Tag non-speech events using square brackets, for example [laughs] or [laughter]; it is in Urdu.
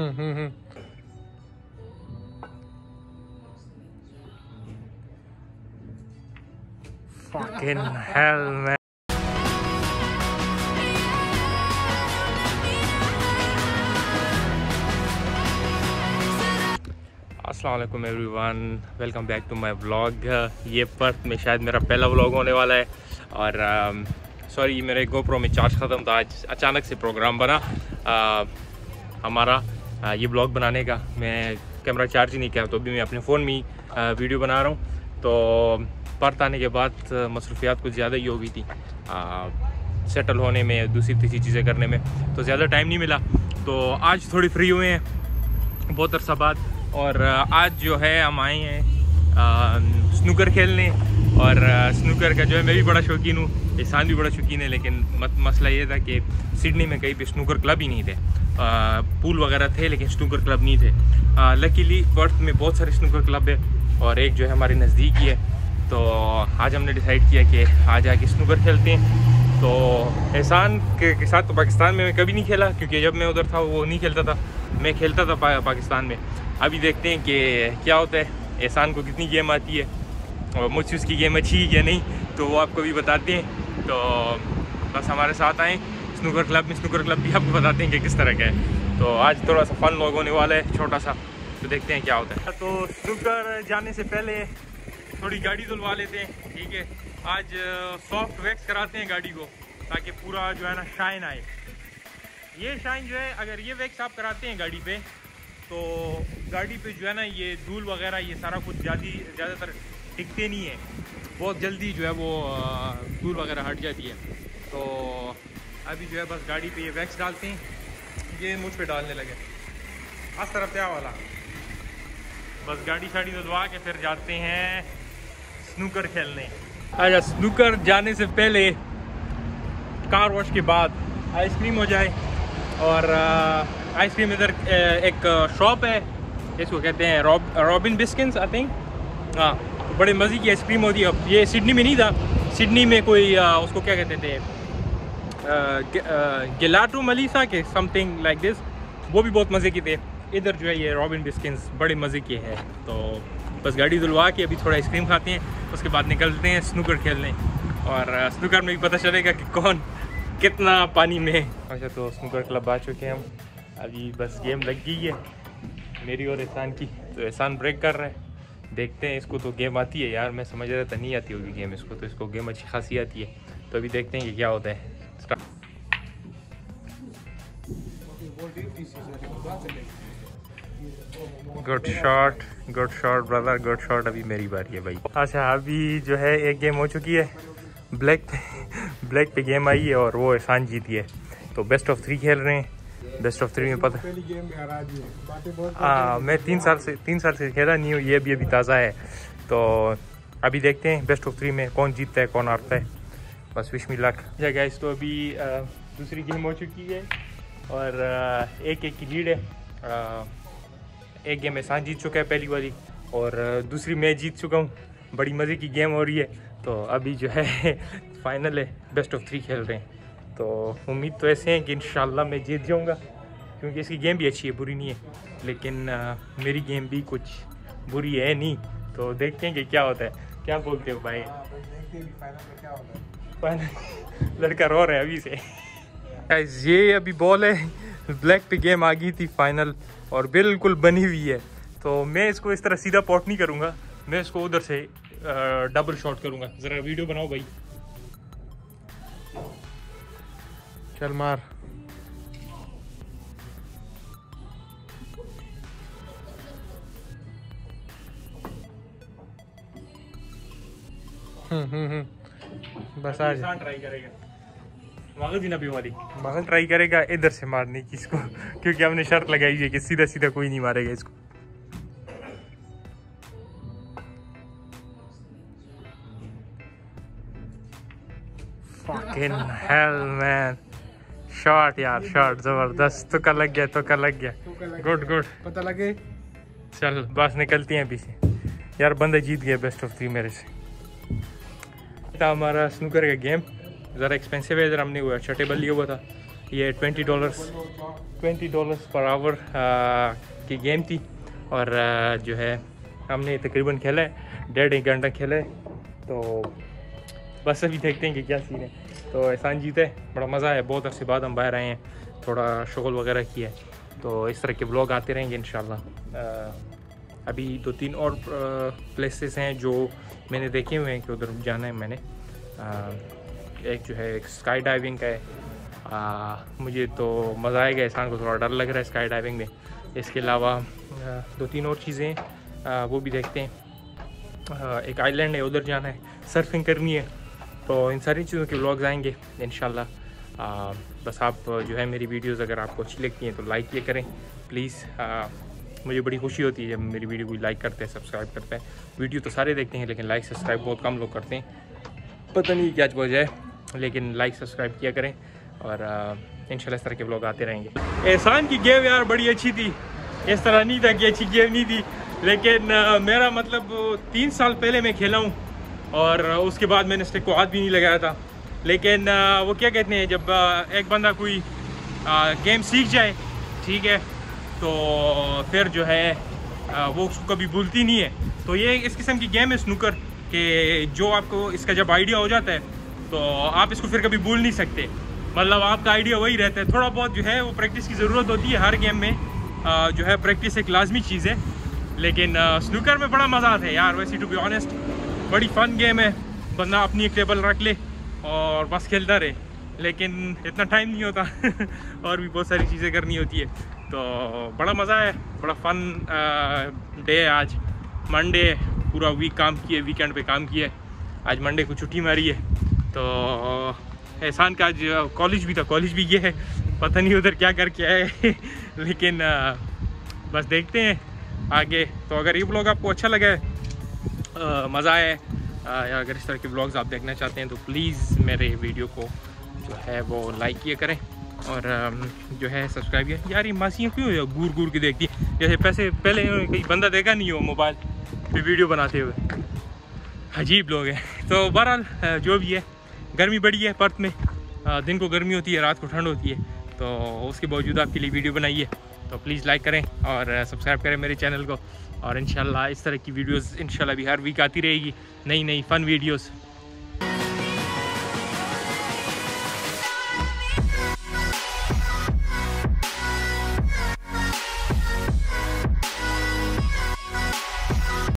Fucking hell man. السلام علیکم everyone welcome back to my vlog یہ پرتھ میں شاید میرا پہلا بلاگ ہونے والا ہے اور um, سوری میرے گوپرو میں چارج ختم تھا. آج اچانک سے پروگرام بنا. Uh, ہمارا یہ بلاگ بنانے کا میں کیمرہ چارج ہی نہیں کیا، تو بھی میں اپنے فون میں ہی ویڈیو بنا رہا ہوں۔ تو پرت آنے کے بعد مصروفیات کچھ زیادہ ہی ہو گئی تھی۔ سیٹل ہونے میں، دوسری تیسری چیزیں کرنے میں تو زیادہ ٹائم نہیں ملا۔ تو آج تھوڑی فری ہوئے ہیں، بہت عرصہ بعد۔ اور آج جو ہے، ہم آئے ہیں سنوکر کھیلنے۔ اور سنوکر کا جو ہے، میں بھی بڑا شوقین ہوں، احسان بھی بڑا شوقین ہے، لیکن مسئلہ یہ تھا کہ سڈنی میں کہیں پہ سنوکر کلب ہی نہیں تھے۔ پول وغیرہ تھے، لیکن سنوکر کلب نہیں تھے۔ لکیلی برتھ میں بہت سارے سنوکر کلب ہے اور ایک جو ہے ہمارے نزدیک ہی ہے۔ تو آج ہم نے ڈیسائیڈ کیا کہ آج آ کے سنوکر کھیلتے ہیں۔ تو احسان کے ساتھ تو پاکستان میں میں کبھی نہیں کھیلا، کیونکہ جب میں ادھر تھا وہ نہیں کھیلتا تھا۔ میں کھیلتا تھا پاکستان میں۔ ابھی دیکھتے ہیں کہ کیا ہوتا ہے۔ احسان کو کتنی گیم آتی ہے اور مجھ سے اس کی گیم اچھی یا نہیں، تو وہ آپ کو بھی بتاتے ہیں۔ تو بس ہمارے ساتھ آئیں۔ سنوکر کلب سنوکر کلب بھی آپ کو بتاتے ہیں کہ کس طرح کا ہے۔ تو آج تھوڑا سا فن لوگ ہونے والا ہے چھوٹا سا۔ تو دیکھتے ہیں کیا ہوتا ہے۔ تو سنوکر جانے سے پہلے تھوڑی گاڑی دھلوا لیتے ہیں، ٹھیک ہے۔ آج سافٹ ویکس کراتے ہیں گاڑی کو، تاکہ پورا جو ہے نا شائن آئے۔ یہ شائن جو ہے، اگر یہ ویکس آپ کراتے ہیں گاڑی پہ، تو گاڑی پہ جو ہے نا یہ دھول وغیرہ، یہ سارا کچھ زیادہ زیادہ تر ٹکتے نہیں ہیں۔ بہت جلدی جو ہے وہ دھول وغیرہ ہٹ جاتی ہے۔ تو ابھی جو ہے بس گاڑی پہ یہ ویکس ڈالتے ہیں۔ یہ مجھ پہ ڈالنے لگے۔ اس طرف کیا والا۔ بس گاڑی شاڑی دلوا کے پھر جاتے ہیں سنوکر کھیلنے۔ اچھا سنوکر جانے سے پہلے کار واش کے بعد آئس کریم ہو جائے۔ اور آئس کریم ادھر ایک شاپ ہے۔ اس کو کہتے ہیں رابن بسکنس آئی تھنک ہاں بڑے مزے کی آئس کریم ہوتی ہے۔ یہ سڈنی میں نہیں تھا۔ سڈنی میں کوئی اس کو کیا کہتے تھے؟ گلاٹو ملیسا کے سم تھنگ لائک دس وہ بھی بہت مزے کی تھے۔ ادھر جو ہے یہ رابن بسکنس بڑے مزے کے ہیں تو بس گاڑی دھلوا کے ابھی تھوڑا آئس کریم کھاتے ہیں۔ اس کے بعد نکلتے ہیں سنوکر کھیلنے۔ اور سنوکر میں بھی پتہ چلے گا کہ کون کتنا پانی میں۔ اچھا تو سنوکر کلب آ چکے ہیں ہم۔ ابھی بس گیم لگ گئی ہے۔ میری اور احسان کی۔ تو احسان بریک کر رہے ہیں۔ دیکھتے ہیں اس کو تو گیم آتی ہے۔ یار، میں سمجھ رہا تھا نہیں آتی ہوگی گیم اس کو۔ تو اس کو گیم اچھی خاصی آتی ہے۔ تو ابھی دیکھتے ہیں کہ کیا ہوتا ہے۔ Start. Good shot good shot brother good shot ابھی میری باری ہے بھائی اچھا ابھی جو ہے ایک گیم ہو چکی ہے بلیک پہ بلیک پہ گیم آئی ہے اور وہ احسان جیتی ہے تو بیسٹ آف تھری کھیل رہے ہیں بیسٹ آف تھری میں پتہ ہاں میں تین سال سے تین سال سے کھیلا نہیں ہوں یہ بھی ابھی تازہ ہے تو ابھی دیکھتے ہیں بیسٹ آف تھری میں کون جیتتا ہے کون ہارتا ہے بس وش می لک جا گائز تو ابھی دوسری گیم ہو چکی ہے اور ایک ایک کی لیڈ ہے۔ ایک گیم احسان جیت چکا ہے پہلی والی اور دوسری میں جیت چکا ہوں۔ بڑی مزے کی گیم ہو رہی ہے۔ تو ابھی جو ہے [laughs] فائنل ہے۔ بیسٹ آف تھری کھیل رہے ہیں۔ تو امید تو ایسے ہیں کہ انشاءاللہ میں جیت جاؤں گا۔ کیونکہ اس کی گیم بھی اچھی ہے بری نہیں ہے۔ لیکن میری گیم بھی کچھ بری ہے نہیں۔ تو دیکھتے ہیں کہ کیا ہوتا ہے۔ کیا بولتے ہو بھائی؟ دیکھتے ہیں کیا ہوتا ہے۔ لڑکا رو رہا ہے ابھی سے۔ ایس یہ ابھی بال ہے۔ بلیک پہ گیم آ گئی تھی فائنل اور بالکل بنی ہوئی ہے۔ تو میں اس کو اس طرح سیدھا پوٹ نہیں کروں گا۔ میں اس کو ادھر سے ڈبل شاٹ کروں گا۔ ذرا ویڈیو بناؤ بھائی۔ چل مار۔ ہوں ہوں ہوں بس آج۔ ٹرائی کرے گا۔ ٹرائی کرے گا ادھر سے مارنے کی اس کو۔ کیونکہ ہم نے شرط لگائی ہے کہ سیدھا سیدھا کوئی نہیں مارے گا اس کو۔ فاکن ہیل مین شاٹ یار شارٹ زبردست۔ تو کا لگ گیا تو کا لگ گیا۔ گڈ گڈ پتہ لگے۔ چل بس نکلتی ہیں پیچھے یار بندہ جیت گیا بیسٹ آف تھری میرے سے۔ تھا ہمارا سنوکر کا گیم ذرا ایکسپینسو ہے ذرا ہم نے وہ اچھا ٹیبل لیا ہوا تھا یہ ٹوینٹی ڈالرس ٹوینٹی ڈالرس پر آور کی گیم تھی اور جو ہے ہم نے تقریباً کھیلا ہے ڈیڑھ ایک گھنٹہ کھیلا ہے تو بس ابھی دیکھتے ہیں کہ کیا سین ہے تو احسان جیتا ہے بڑا مزہ آیا بہت عرصے بعد ہم باہر آئے ہیں تھوڑا شغل وغیرہ کیا ہے تو اس طرح کے بلاگ آتے رہیں گے انشاءاللہ ابھی دو تین اور پلیسز ہیں جو میں نے دیکھے ہوئے ہیں کہ ادھر جانا ہے میں نے. ایک جو ہے ایک اسکائی ڈائیونگ کا ہے. مجھے تو مزہ آئے گا احسان کو تھوڑا ڈر لگ رہا ہے اسکائی ڈائیونگ میں. اس کے علاوہ دو تین اور چیزیں ہیں وہ بھی دیکھتے ہیں. ایک آئی لینڈ ہے، ادھر جانا ہے. سرفنگ کرنی ہے. تو ان ساری چیزوں کے بلاگز آئیں گے انشاءاللہ. بس آپ جو ہے میری ویڈیوز اگر آپ کو اچھی لگتی ہیں تو لائک کیے کریں. پلیز مجھے بڑی خوشی ہوتی ہے جب میری ویڈیو کو لائک کرتے ہیں، سبسکرائب کرتے ہیں۔ ویڈیو تو سارے دیکھتے ہیں لیکن لائک، سبسکرائب بہت کم لوگ کرتے ہیں۔ پتہ نہیں کیا وجہ ہے، لیکن لائک، سبسکرائب کیا کریں اور انشاءاللہ اس طرح کے بلاگ آتے رہیں گے۔ احسان کی گیم یار بڑی اچھی تھی۔ اس طرح نہیں تھا کہ اچھی گیم نہیں تھی، لیکن میرا مطلب تین سال پہلے میں کھیلا ہوں اور اس کے بعد میں نے اسٹیک کو ہاتھ بھی نہیں لگایا تھا۔ لیکن وہ کیا کہتے ہیں، جب ایک بندہ کوئی گیم سیکھ جائے، ٹھیک ہے تو پھر جو ہے وہ اس کو کبھی بھولتی نہیں ہے۔ تو یہ اس قسم کی گیم ہے سنوکر کہ جو آپ کو اس کا جب آئیڈیا ہو جاتا ہے، تو آپ اس کو پھر کبھی بھول نہیں سکتے۔ مطلب آپ کا آئیڈیا وہی رہتا ہے۔ تھوڑا بہت جو ہے، وہ پریکٹس کی ضرورت ہوتی ہے ہر گیم میں۔ جو ہے پریکٹس ایک لازمی چیز ہے۔ لیکن سنوکر میں بڑا مزہ آتا ہے یار ویسی ٹو بی آنیسٹ بڑی فن گیم ہے۔ بندہ اپنی ایک ٹیبل رکھ لے اور بس کھیلتا رہے۔ لیکن اتنا ٹائم نہیں ہوتا [laughs] اور بھی بہت ساری چیزیں کرنی ہوتی ہے۔ تو بڑا مزہ ہے، بڑا فن ڈے ہے آج۔ منڈے پورا ویک کام کیے ویکینڈ پہ کام کیا آج منڈے کو چھٹی ماری ہے۔ تو احسان کا آج کالج بھی تھا کالج بھی یہ ہے۔ پتہ نہیں ادھر کیا کر کے آئے۔ [laughs] لیکن بس دیکھتے ہیں۔ آگے تو اگر یہ بلاگ آپ کو اچھا لگا ہے مزہ آئے یا اگر اس طرح کے بلاگز آپ دیکھنا چاہتے ہیں تو پلیز میرے ویڈیو کو جو ہے وہ لائک کیے کریں۔ اور جو ہے سبسکرائب کیا۔ یار، یہ ماسیاں کیوں گور گور کی دیکھتی؟ ہیں جیسے پیسے، پہلے کہیں بندہ دیکھا نہیں ہو موبائل پہ ویڈیو بناتے ہوئے۔ عجیب لوگ ہیں۔ تو بہرحال جو بھی ہے، گرمی بڑی ہے پرت میں۔ دن کو گرمی ہوتی ہے، رات کو ٹھنڈ ہوتی ہے۔ تو اس کے باوجود آپ کے لیے ویڈیو بنائیے تو پلیز لائک کریں اور سبسکرائب کریں میرے چینل کو۔ اور انشاءاللہ اس طرح کی ویڈیوز انشاءاللہ بھی ہر ویک آتی رہے گی۔ نئی نئی فن ویڈیوز۔